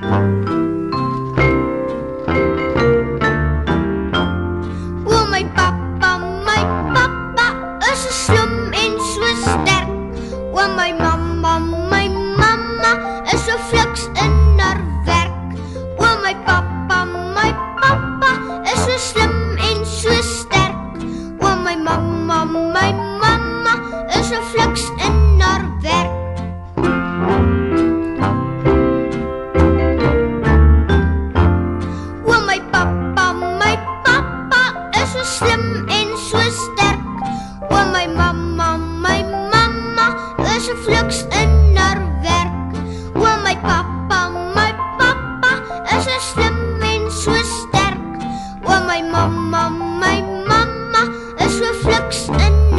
O my pappa, my pappa is so slim en so sterk. O my mamma, my mamma is so fliks in haar werk. O my pappa, my pappa is so slim en so sterk. O my mamma, my mamma is so fliks in so slim en so sterk. O my mamma, my mamma is so fliks in